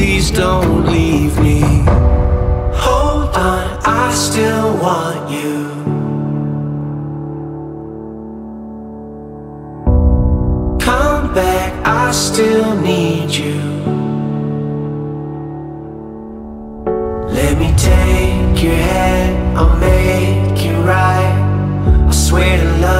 please don't leave me. Hold on, I still want you. Come back, I still need you. Let me take your hand, I'll make it right. I swear to love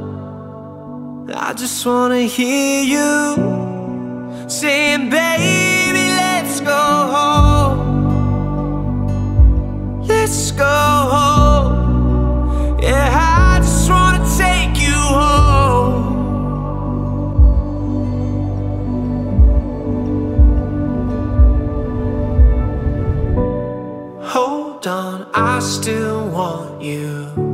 just wanna hear you saying, baby, let's go home. Let's go home. Yeah, I just wanna take you home. Hold on, I still want you.